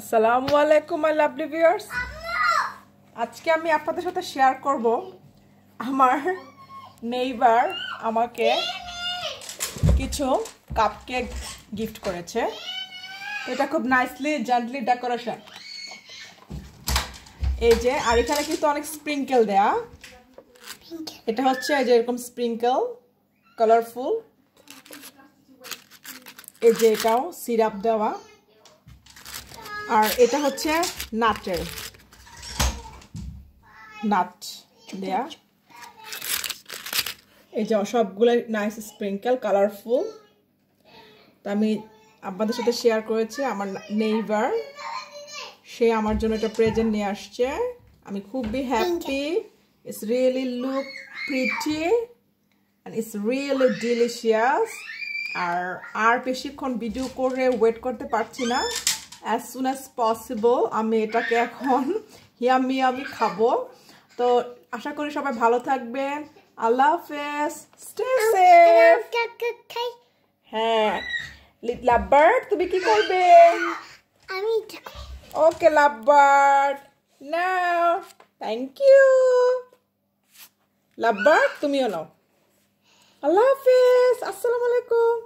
আসসালামু আলাইকুম my lovely viewers আজকে আমি আপনাদের সাথে শেয়ার করব আমার নেইবার আমাকে কিছু কাপকেক গিফট করেছে। এটা খুব নাইসলি জেন্টলি ডেকোরেশন এই যে, আর এখানে কিন্তু অনেক স্প্রিঙ্কেল দেয়া। এটা হচ্ছে এই যে এরকম স্প্রিঙ্কেল কালারফুল এই যে এটাও সিরাপ দেওয়া। আর এটা হচ্ছে নাটের নাট দেয়া। এই যে সবগুলো নাইস স্প্রিঙ্কেল কালারফুল তা আমি আপনাদের সাথে শেয়ার করেছি আমার নেইবার সে আমার জন্য একটা প্রেজেন্ট নিয়ে আসছে। আমি খুবই happy it's really look pretty and it's really delicious আর আর বেশিক্ষণ ভিডিও করে ওয়েট করতে পারছি না। অ্যাজ সুন অ্যাজ পসিবল আমি এটাকে এখন হিয়ামি আমি খাব। তো আশা করি সবাই ভালো থাকবেন। আল্লাহ হাফেজ। স্টে সেফ হ্যাঁ। লাভবার্ড তুমি কি করবে? আমি ওকে লাভবার্ড নাও থ্যাংক ইউ লাভবার্ড তুমিও নাও। আল্লাহ হাফেজ। আসসালামু আলাইকুম।